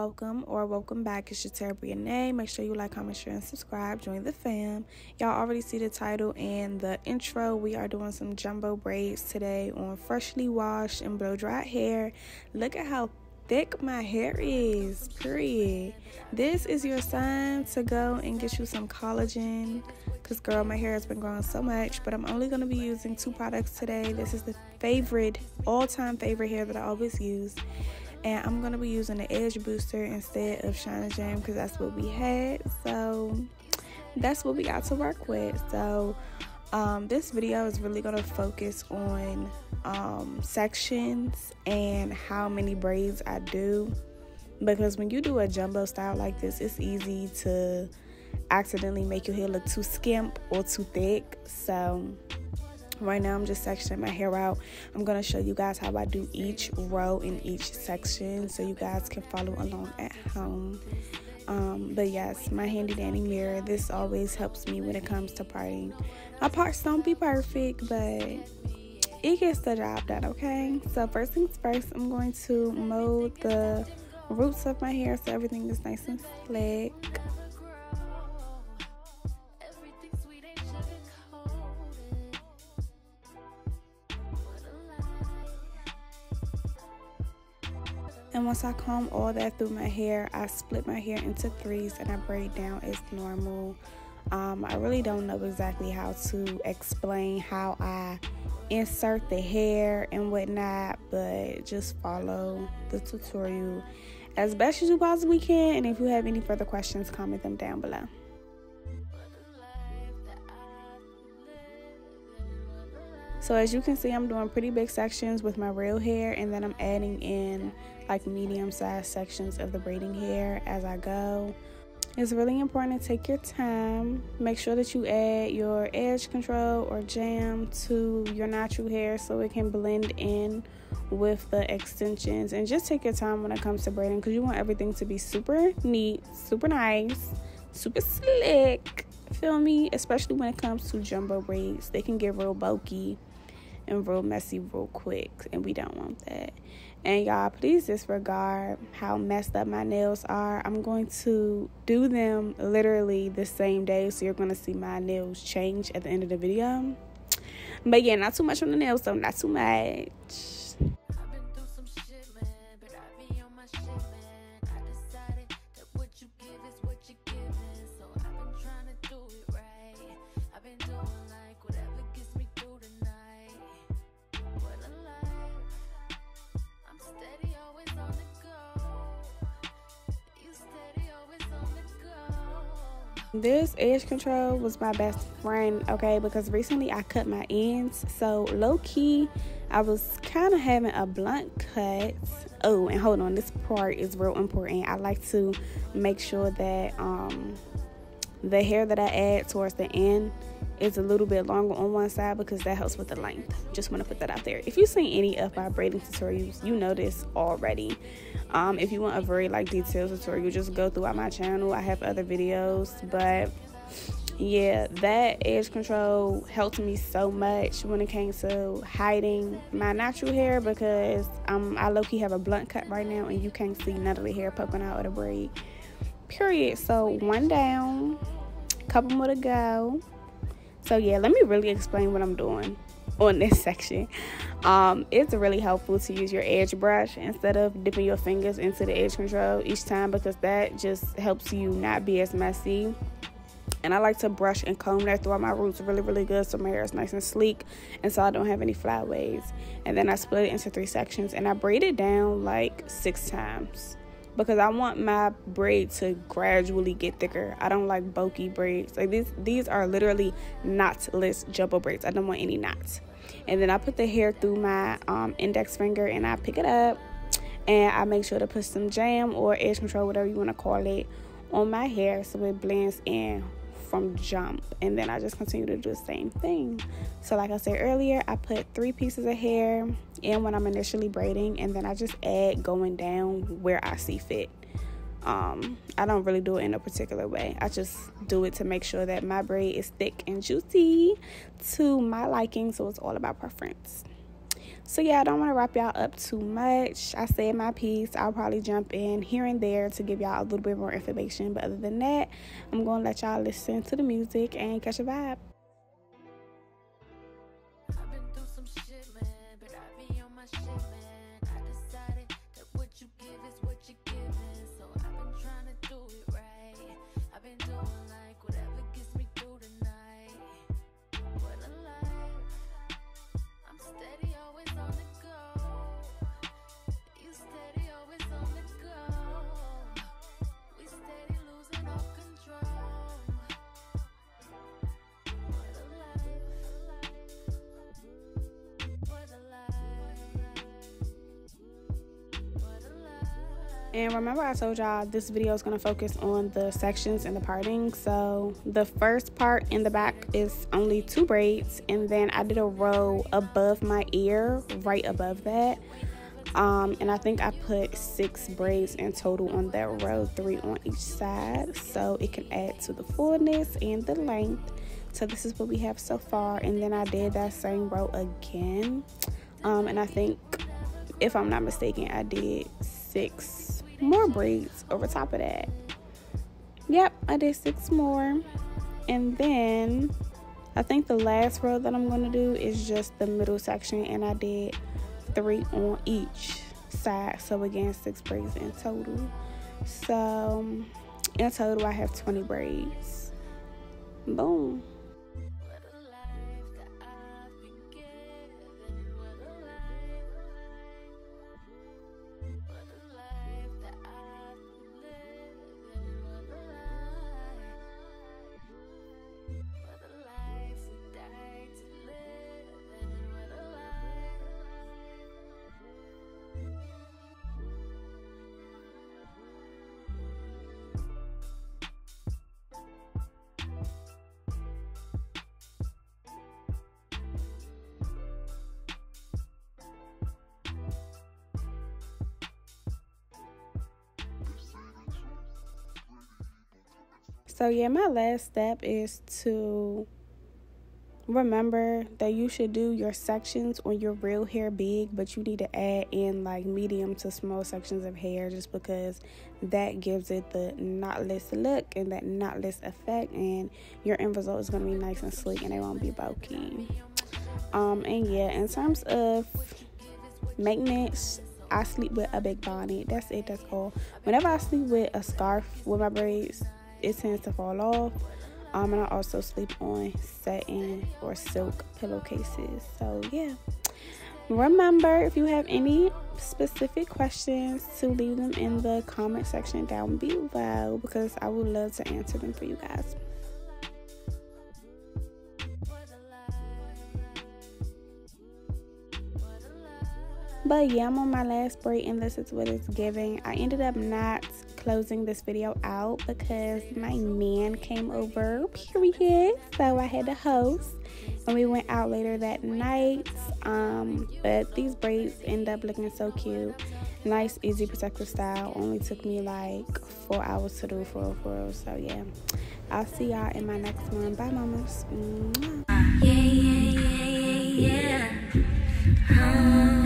welcome or welcome back. It's your Terry name. Make sure you like, comment, share, and subscribe. Join the fam. Y'all already see the title and the intro. We are doing some jumbo braids today on freshly washed and blow dried hair. Look at how thick my hair is, period. This is your sign to go and get you some collagen. Because, girl, my hair has been growing so much. But I'm only going to be using two products today. This is the favorite, all time favorite hair that I always use. And I'm to be using the Edge Booster instead of Shine Jam because that's what we had. So, that's what we got to work with. So, um, this video is really to focus on um, sections and how many braids I do because when you do a jumbo style like this it's easy to accidentally make your hair look too skimp or too thick so right now I'm just sectioning my hair out I'm gonna show you guys how I do each row in each section so you guys can follow along at home um, but yes, my handy dandy mirror. This always helps me when it comes to parting. My parts don't be perfect, but it gets the job done, okay? So first things first, I'm going to mold the roots of my hair so everything is nice and slick. And once I comb all that through my hair, I split my hair into threes and I braid down as normal. Um, I really don't know exactly how to explain how I insert the hair and whatnot, but just follow the tutorial as best as you possibly can. And if you have any further questions, comment them down below. So as you can see, I'm doing pretty big sections with my real hair and then I'm adding in like medium sized sections of the braiding hair as I go. It's really important to take your time. Make sure that you add your edge control or jam to your natural hair so it can blend in with the extensions. And just take your time when it comes to braiding because you want everything to be super neat, super nice, super slick. Feel me? Especially when it comes to jumbo braids, they can get real bulky and real messy real quick, and we don't want that. And y'all, please disregard how messed up my nails are. I'm going to do them literally the same day, so you're going to see my nails change at the end of the video. But yeah, not too much on the nails, so not too much. This edge control was my best friend, okay, because recently I cut my ends. So low key, I was kind of having a blunt cut. Oh, and hold on, this part is real important. I like to make sure that um the hair that I add towards the end is a little bit longer on one side because that helps with the length. Just want to put that out there. If you've seen any of my braiding tutorials, you know this already. Um, if you want a very like detailed tutorial, just go throughout my channel. I have other videos, but yeah, that edge control helped me so much when it came to hiding my natural hair because um, I low key have a blunt cut right now and you can't see none of the hair poking out of the braid. Period. So one down, couple more to go. So yeah, let me really explain what I'm doing on this section. Um, it's really helpful to use your edge brush instead of dipping your fingers into the edge control each time because that just helps you not be as messy. And I like to brush and comb that throughout my roots really, really good so my hair is nice and sleek and so I don't have any flat waves. And then I split it into three sections and I braid it down like six times because I want my braid to gradually get thicker. I don't like bulky braids. Like these these are literally knotless jumbo braids. I don't want any knots. And then I put the hair through my um, index finger and I pick it up and I make sure to put some jam or edge control, whatever you want to call it, on my hair so it blends in from jump and then I just continue to do the same thing. So like I said earlier, I put three pieces of hair in when I'm initially braiding and then I just add going down where I see fit. Um, I don't really do it in a particular way. I just do it to make sure that my braid is thick and juicy to my liking. So it's all about preference. So yeah, I don't want to wrap y'all up too much. I said my piece. I'll probably jump in here and there to give y'all a little bit more information. But other than that, I'm going to let y'all listen to the music and catch a vibe. And remember I told y'all this video is going to focus on the sections and the parting. So the first part in the back is only two braids and then I did a row above my ear, right above that. Um, and I think I put six braids in total on that row, three on each side. So it can add to the fullness and the length. So this is what we have so far. And then I did that same row again. Um, and I think, if I'm not mistaken, I did six more braids over top of that. Yep, I did six more. And then I think the last row that I'm going to do is just the middle section and I did three on each side. So again, six braids in total. So in total, I have 20 braids. Boom. So, yeah, my last step is to remember that you should do your sections on your real hair big, but you need to add in like medium to small sections of hair just because that gives it the knotless look and that knotless effect, and your end result is going to be nice and sleek and it won't be bulky. Um, and yeah, in terms of maintenance, I sleep with a big bonnet. That's it. That's all. Whenever I sleep with a scarf with my braids, it tends to fall off. Um, and I also sleep on satin or silk pillowcases. So yeah. Remember, if you have any specific questions, to leave them in the comment section down below because I would love to answer them for you guys. But yeah, I'm on my last break, and this is what it's giving. I ended up not closing this video out because my man came over, period. So I had to host and we went out later that night. Um, but these braids end up looking so cute. Nice, easy, protective style. Only took me like four hours to do for real. So yeah, I'll see y'all in my next one. Bye, mamas. Yeah, yeah, yeah, yeah.